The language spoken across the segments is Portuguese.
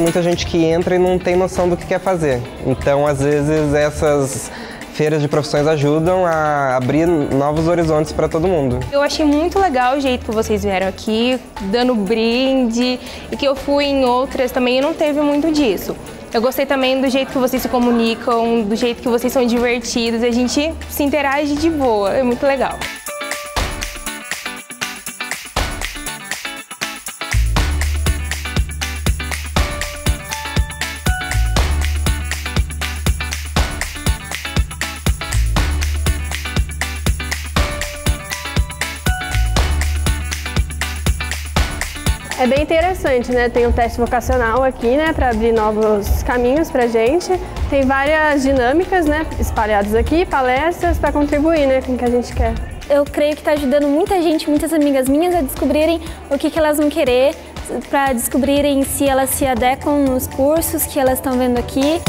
muita gente que entra e não tem noção do que quer fazer. Então, às vezes, essas feiras de profissões ajudam a abrir novos horizontes para todo mundo. Eu achei muito legal o jeito que vocês vieram aqui, dando brinde, e que eu fui em outras também e não teve muito disso. Eu gostei também do jeito que vocês se comunicam, do jeito que vocês são divertidos, a gente se interage de boa, é muito legal. É bem interessante, né? Tem um teste vocacional aqui, né, para abrir novos caminhos para gente. Tem várias dinâmicas, né, espalhadas aqui, palestras para contribuir, né, com o que a gente quer. Eu creio que está ajudando muita gente, muitas amigas minhas a descobrirem o que, que elas vão querer, para descobrirem se elas se adequam nos cursos que elas estão vendo aqui.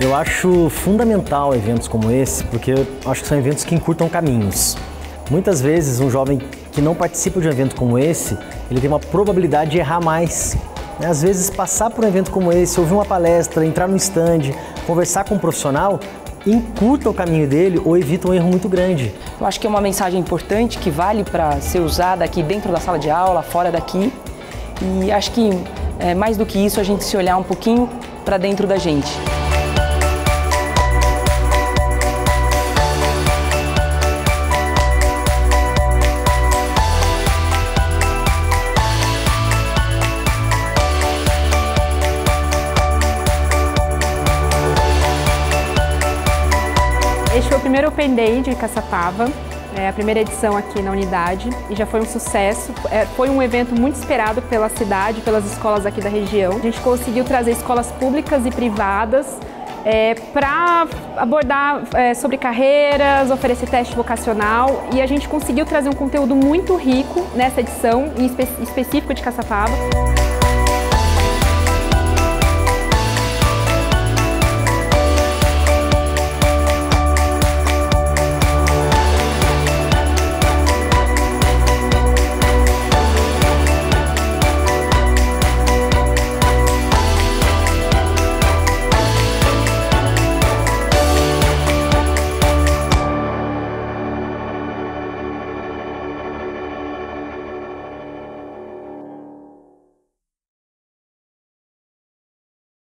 Eu acho fundamental eventos como esse, porque eu acho que são eventos que encurtam caminhos. Muitas vezes um jovem que não participa de um evento como esse, ele tem uma probabilidade de errar mais. Né? Às vezes passar por um evento como esse, ouvir uma palestra, entrar no stand, conversar com um profissional, encurta o caminho dele ou evita um erro muito grande. Eu acho que é uma mensagem importante que vale para ser usada aqui dentro da sala de aula, fora daqui. E acho que é, mais do que isso, a gente se olhar um pouquinho para dentro da gente. Primeiro Open Day de Caçapava, é a primeira edição aqui na unidade e já foi um sucesso. É, foi um evento muito esperado pela cidade, pelas escolas aqui da região. A gente conseguiu trazer escolas públicas e privadas é, para abordar é, sobre carreiras, oferecer teste vocacional e a gente conseguiu trazer um conteúdo muito rico nessa edição, em espe específico de Caçapava.